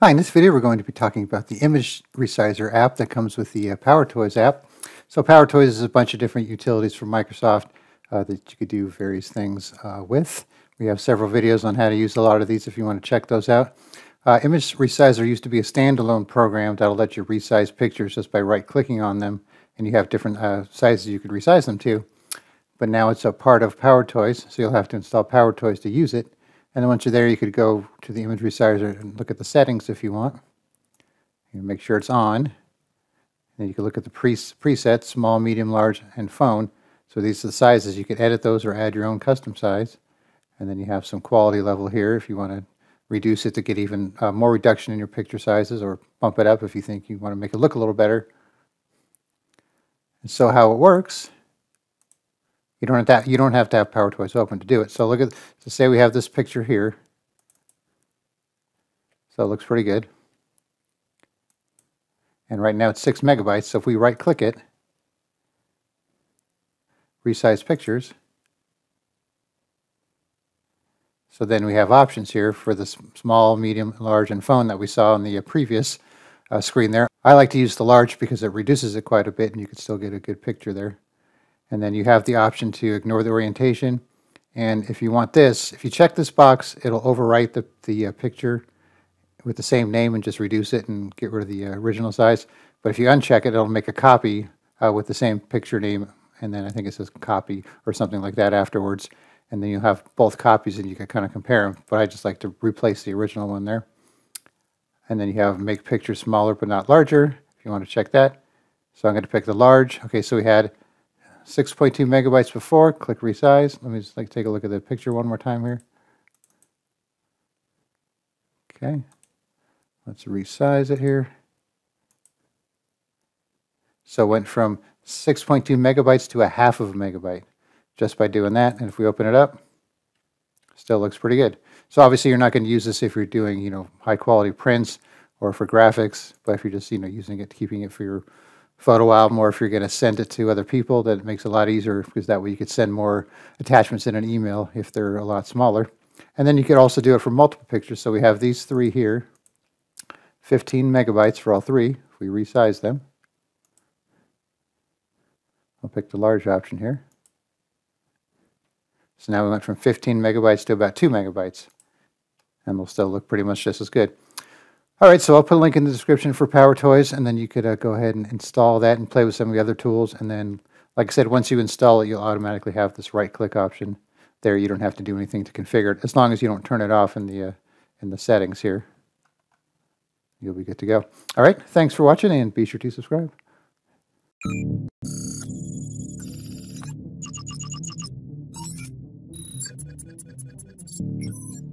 Hi, in this video we're going to be talking about the image resizer app that comes with the uh, PowerToys app. So PowerToys is a bunch of different utilities from Microsoft uh, that you could do various things uh, with. We have several videos on how to use a lot of these if you want to check those out. Uh, image resizer used to be a standalone program that'll let you resize pictures just by right-clicking on them, and you have different uh, sizes you could resize them to. But now it's a part of PowerToys, so you'll have to install PowerToys to use it. And then once you're there, you could go to the image resizer and look at the settings if you want. You make sure it's on. And then you can look at the pre presets, small, medium, large, and phone. So these are the sizes. You could edit those or add your own custom size. And then you have some quality level here if you want to reduce it to get even uh, more reduction in your picture sizes or bump it up if you think you want to make it look a little better. And so how it works you don't have to, have, you don't have to have PowerToys open to do it. So look at, so say we have this picture here. So it looks pretty good. And right now it's six megabytes. So if we right click it, resize pictures. So then we have options here for the small, medium, large, and phone that we saw on the uh, previous uh, screen there. I like to use the large because it reduces it quite a bit and you can still get a good picture there. And then you have the option to ignore the orientation. And if you want this, if you check this box, it'll overwrite the, the uh, picture with the same name and just reduce it and get rid of the uh, original size. But if you uncheck it, it'll make a copy uh, with the same picture name. And then I think it says copy or something like that afterwards. And then you'll have both copies and you can kind of compare them. But I just like to replace the original one there. And then you have make picture smaller but not larger if you want to check that. So I'm going to pick the large. Okay, so we had 6.2 megabytes before. Click resize. Let me just like take a look at the picture one more time here. Okay. Let's resize it here. So it went from 6.2 megabytes to a half of a megabyte just by doing that. And if we open it up, still looks pretty good. So obviously you're not going to use this if you're doing, you know, high quality prints or for graphics, but if you're just, you know, using it, keeping it for your photo album or if you're going to send it to other people, that makes it a lot easier because that way you could send more attachments in an email if they're a lot smaller. And then you could also do it for multiple pictures. So we have these three here, 15 megabytes for all three if we resize them. I'll pick the large option here. So now we went from 15 megabytes to about 2 megabytes. And they'll still look pretty much just as good. All right, so I'll put a link in the description for PowerToys, and then you could uh, go ahead and install that and play with some of the other tools. And then, like I said, once you install it, you'll automatically have this right-click option there. You don't have to do anything to configure it, as long as you don't turn it off in the uh, in the settings here. You'll be good to go. All right, thanks for watching, and be sure to subscribe.